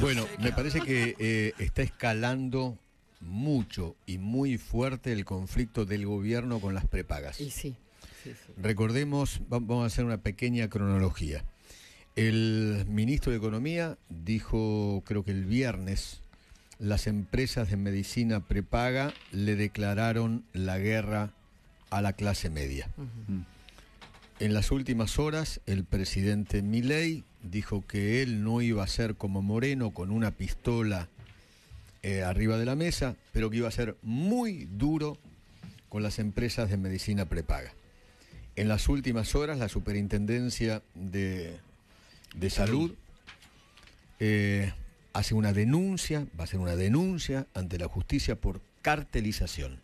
Bueno, me parece que eh, está escalando mucho y muy fuerte el conflicto del gobierno con las prepagas. Y sí. sí, sí. Recordemos, va- vamos a hacer una pequeña cronología. El ministro de Economía dijo, creo que el viernes, las empresas de medicina prepaga le declararon la guerra a la clase media. En las últimas horas, el presidente Milei dijo que él no iba a ser como Moreno con una pistola eh, arriba de la mesa, pero que iba a ser muy duro con las empresas de medicina prepaga. En las últimas horas, la Superintendencia de, de Salud eh, hace una denuncia, va a hacer una denuncia ante la justicia por cartelización.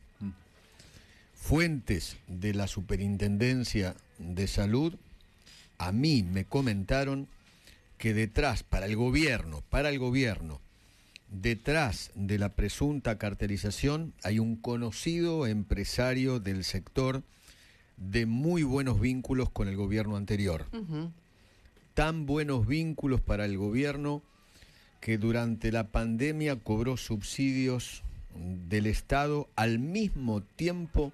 Fuentes de la Superintendencia de Salud a mí me comentaron que detrás, para el gobierno, para el gobierno, detrás de la presunta cartelización hay un conocido empresario del sector de muy buenos vínculos con el gobierno anterior. Tan buenos vínculos para el gobierno que durante la pandemia cobró subsidios del Estado al mismo tiempo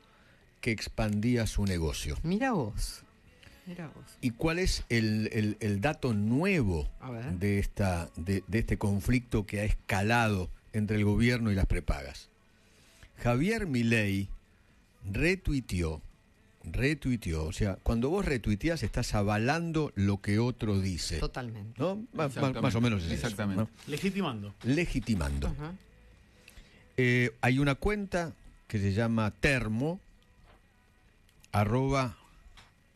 que expandía su negocio. Mira vos. Mira vos. ¿Y cuál es el, el- el dato nuevo de, esta, de, de este conflicto que ha escalado entre el gobierno y las prepagas? Javier Milei retuiteó, retuiteó, o sea, cuando vos retuiteas estás avalando lo que otro dice. Totalmente. ¿No? Más, más- Exactamente. más o menos es eso, Exactamente. ¿no? Legitimando. Legitimando. Eh, hay una cuenta que se llama termo, arroba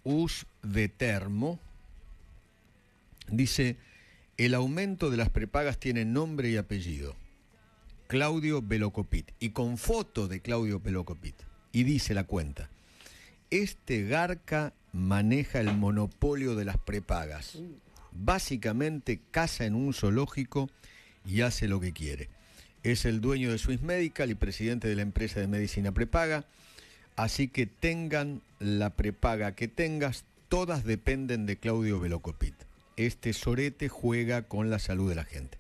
us de termo. Dice, el aumento de las prepagas tiene nombre y apellido. Claudio Velocopit. Y con foto de Claudio Velocopit. Y dice la cuenta, este garca maneja el monopolio de las prepagas. Básicamente caza en un zoológico y hace lo que quiere. Es el dueño de Swiss Medical y presidente de la empresa de medicina prepaga. Así que tengan la prepaga que tengas, todas dependen de Claudio Velocopit. Este sorete juega con la salud de la gente.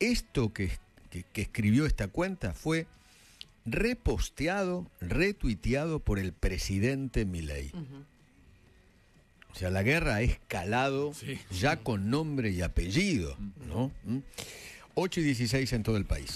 Esto que, que- que escribió esta cuenta fue reposteado, retuiteado por el presidente Milei. O sea, la guerra ha escalado Sí. ya con nombre y apellido, ¿no? ¿Mm? 8 y 16 en todo el país.